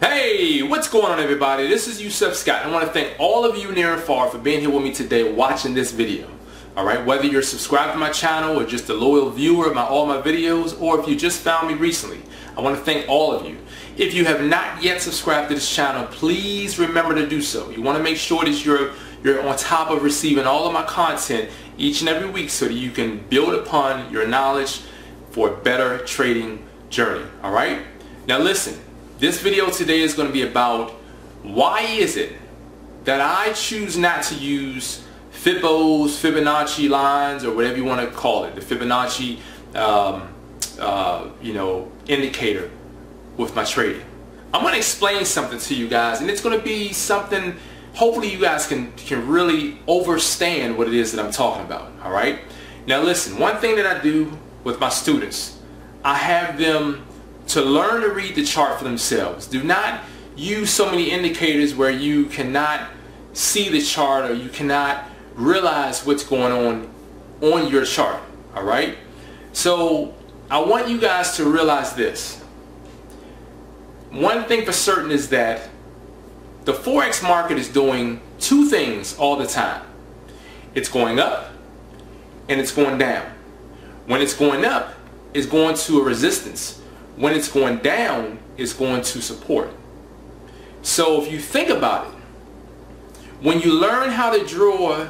Hey, what's going on everybody? This is Yusef Scott. I want to thank all of you near and far for being here with me today watching this video. Alright, whether you're subscribed to my channel or just a loyal viewer of my, all my videos or if you just found me recently, I want to thank all of you. If you have not yet subscribed to this channel, please remember to do so. You want to make sure that you're, you're on top of receiving all of my content each and every week so that you can build upon your knowledge for a better trading journey. Alright? Now listen, this video today is going to be about why is it that I choose not to use Fibos, Fibonacci lines, or whatever you want to call it, the Fibonacci, um, uh, you know, indicator with my trading. I'm going to explain something to you guys, and it's going to be something. Hopefully, you guys can can really understand what it is that I'm talking about. All right. Now, listen. One thing that I do with my students, I have them to learn to read the chart for themselves. Do not use so many indicators where you cannot see the chart or you cannot realize what's going on on your chart. All right? So I want you guys to realize this. One thing for certain is that the Forex market is doing two things all the time. It's going up and it's going down. When it's going up, it's going to a resistance when it's going down, it's going to support. So if you think about it, when you learn how to draw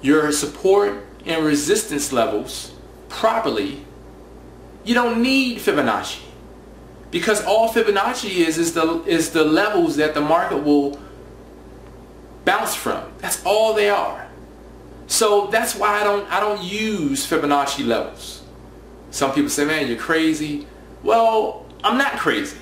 your support and resistance levels properly, you don't need Fibonacci. Because all Fibonacci is is the is the levels that the market will bounce from. That's all they are. So that's why I don't I don't use Fibonacci levels. Some people say, man, you're crazy. Well, I'm not crazy.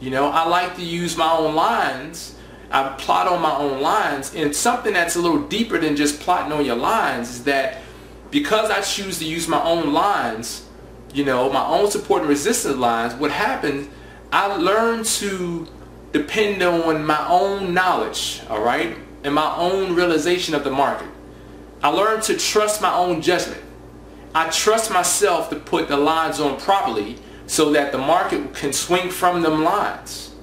You know, I like to use my own lines. I plot on my own lines. And something that's a little deeper than just plotting on your lines is that because I choose to use my own lines, you know, my own support and resistance lines, what happens, I learn to depend on my own knowledge, all right, and my own realization of the market. I learn to trust my own judgment. I trust myself to put the lines on properly so that the market can swing from them lines.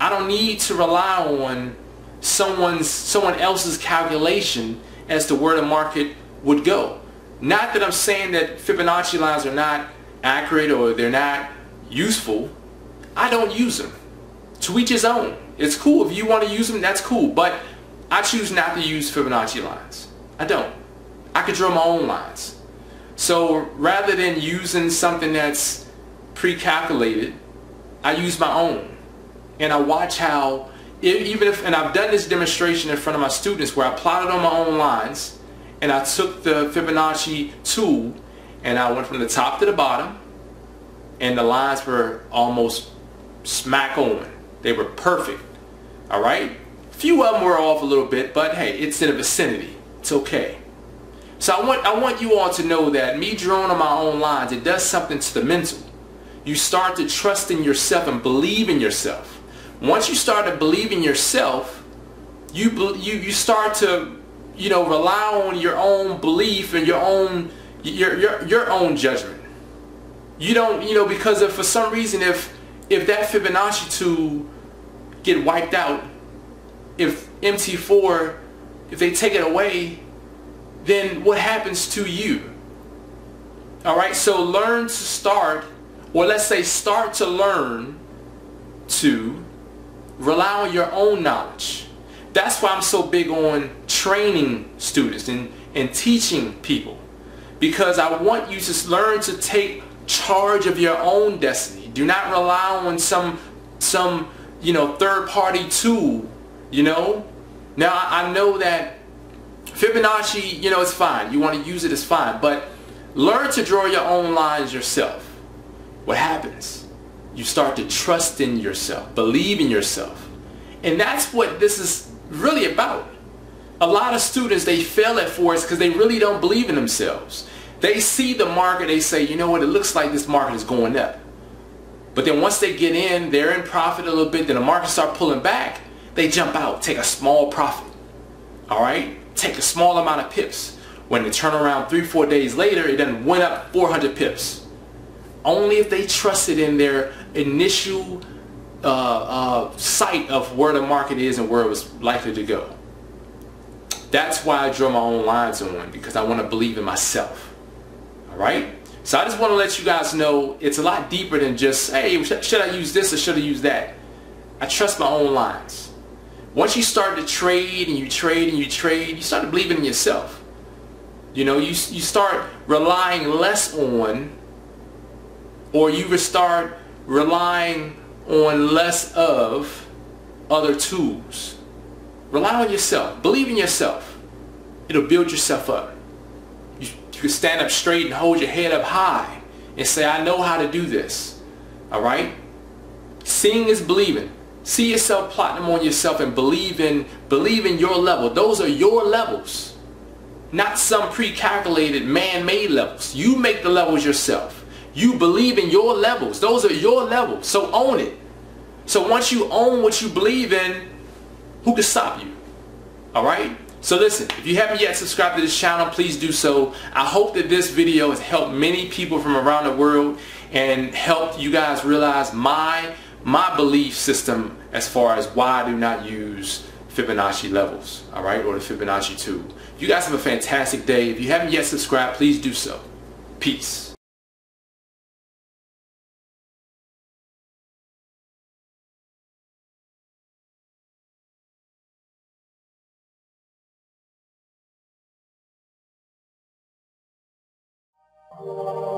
I don't need to rely on someone's someone else's calculation as to where the market would go. Not that I'm saying that Fibonacci lines are not accurate or they're not useful. I don't use them. To each his own. It's cool. If you want to use them, that's cool. But I choose not to use Fibonacci lines. I don't. I could draw my own lines. So rather than using something that's pre-calculated. I use my own. And I watch how, even if, and I've done this demonstration in front of my students where I plotted on my own lines and I took the Fibonacci tool and I went from the top to the bottom and the lines were almost smack on. They were perfect. All right? A few of them were off a little bit, but hey, it's in the vicinity. It's okay. So I want, I want you all to know that me drawing on my own lines, it does something to the mental you start to trust in yourself and believe in yourself. Once you start to believe in yourself, you, you, you start to, you know, rely on your own belief and your own, your, your, your own judgment. You don't, you know, because if for some reason, if, if that Fibonacci tool get wiped out, if MT4, if they take it away, then what happens to you? All right, so learn to start or let's say start to learn to rely on your own knowledge. That's why I'm so big on training students and, and teaching people. Because I want you to learn to take charge of your own destiny. Do not rely on some some you know third party tool, you know? Now I know that Fibonacci, you know, it's fine. You want to use it, it's fine. But learn to draw your own lines yourself what happens? You start to trust in yourself, believe in yourself. And that's what this is really about. A lot of students, they fail at Forex because they really don't believe in themselves. They see the market, they say, you know what, it looks like this market is going up. But then once they get in, they're in profit a little bit, then the market start pulling back, they jump out, take a small profit. All right? Take a small amount of pips. When they turn around three, four days later, it then went up 400 pips only if they trusted in their initial uh, uh, sight of where the market is and where it was likely to go. That's why I draw my own lines on because I want to believe in myself. All right? So I just want to let you guys know it's a lot deeper than just, hey, should I use this or should I use that? I trust my own lines. Once you start to trade and you trade and you trade, you start to believe in yourself. You know, you, you start relying less on or you start relying on less of other tools. Rely on yourself. Believe in yourself. It'll build yourself up. You, you can stand up straight and hold your head up high and say, I know how to do this. All right? Seeing is believing. See yourself platinum on yourself and believe in, believe in your level. Those are your levels. Not some pre-calculated man-made levels. You make the levels yourself. You believe in your levels. Those are your levels. So own it. So once you own what you believe in, who can stop you? All right? So listen, if you haven't yet subscribed to this channel, please do so. I hope that this video has helped many people from around the world and helped you guys realize my my belief system as far as why I do not use Fibonacci levels, all right, or the Fibonacci tool. You guys have a fantastic day. If you haven't yet subscribed, please do so. Peace. Música